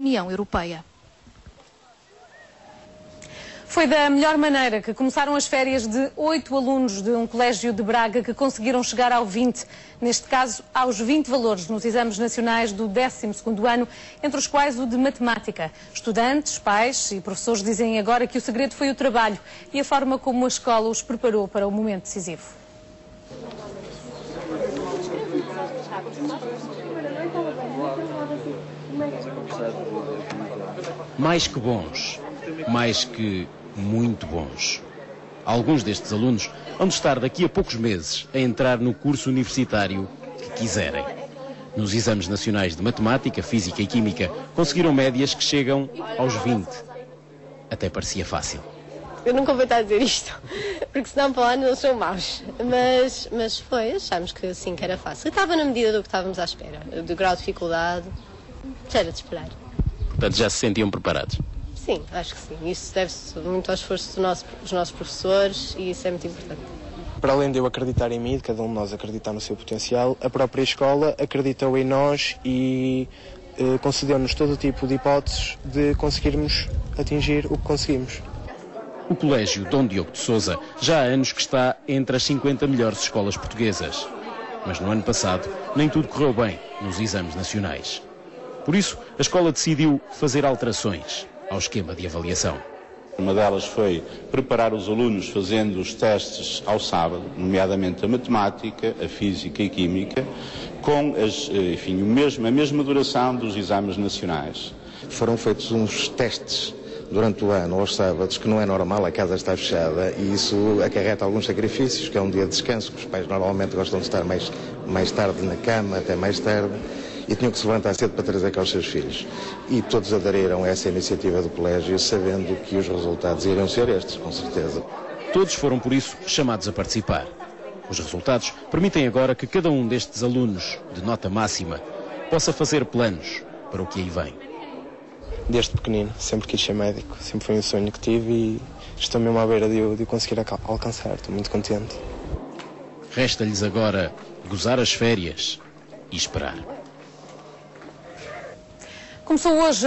União Europeia. Foi da melhor maneira que começaram as férias de oito alunos de um colégio de Braga que conseguiram chegar ao 20, neste caso aos 20 valores nos exames nacionais do 12º ano, entre os quais o de matemática. Estudantes, pais e professores dizem agora que o segredo foi o trabalho e a forma como a escola os preparou para o momento decisivo. Mais que bons, mais que muito bons. Alguns destes alunos vão estar daqui a poucos meses a entrar no curso universitário que quiserem. Nos exames nacionais de Matemática, Física e Química conseguiram médias que chegam aos 20. Até parecia fácil. Eu nunca vou estar a dizer isto, porque senão para lá não são maus. Mas, mas foi, achámos que sim, que era fácil. Estava na medida do que estávamos à espera, do grau de dificuldade. Já era de esperar. Portanto, já se sentiam preparados. Sim, acho que sim. Isso deve-se muito ao esforço do nosso, dos nossos professores e isso é muito importante. Para além de eu acreditar em mim, de cada um de nós acreditar no seu potencial, a própria escola acreditou em nós e eh, concedeu-nos todo tipo de hipóteses de conseguirmos atingir o que conseguimos. O Colégio Dom Diogo de Souza já há anos que está entre as 50 melhores escolas portuguesas. Mas no ano passado nem tudo correu bem nos exames nacionais. Por isso, a escola decidiu fazer alterações ao esquema de avaliação. Uma delas foi preparar os alunos fazendo os testes ao sábado, nomeadamente a matemática, a física e química, com as, enfim, o mesmo, a mesma duração dos exames nacionais. Foram feitos uns testes durante o ano, aos sábados, que não é normal, a casa está fechada e isso acarreta alguns sacrifícios, que é um dia de descanso, que os pais normalmente gostam de estar mais, mais tarde na cama, até mais tarde, e tinham que se levantar cedo para trazer cá os seus filhos. E todos aderiram a essa iniciativa do colégio, sabendo que os resultados iriam ser estes, com certeza. Todos foram, por isso, chamados a participar. Os resultados permitem agora que cada um destes alunos, de nota máxima, possa fazer planos para o que aí vem. Desde pequenino, sempre quis ser médico, sempre foi um sonho que tive e estou mesmo à beira de o, de conseguir alcançar. Estou muito contente. Resta-lhes agora gozar as férias e esperar. Começou hoje